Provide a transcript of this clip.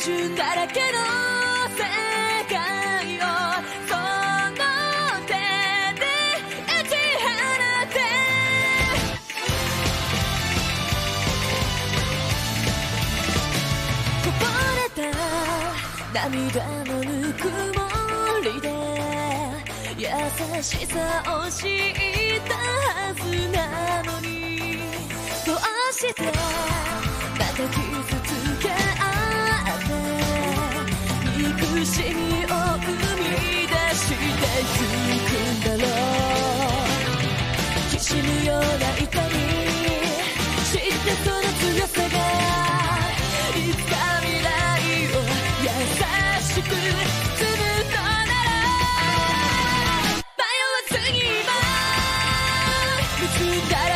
準だらけの世界をその手で打ち放て。こぼれた涙のぬくもりで優しさを知ったはずなのに。どうして不を生み出してゆくんだろうきしむような痛み知ってその強さがいつか未来を優しく包むのなら迷わずに今結んだ